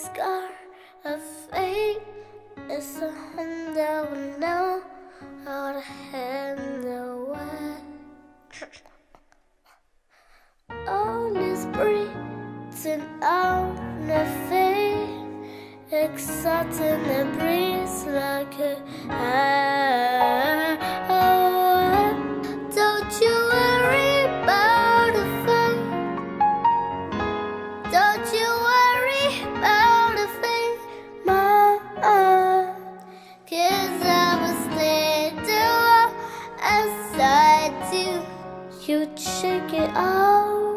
scar of fate. It's a hand that will know how to handle it. All is breathing out the face, exciting the breeze like a as I do. You check it out.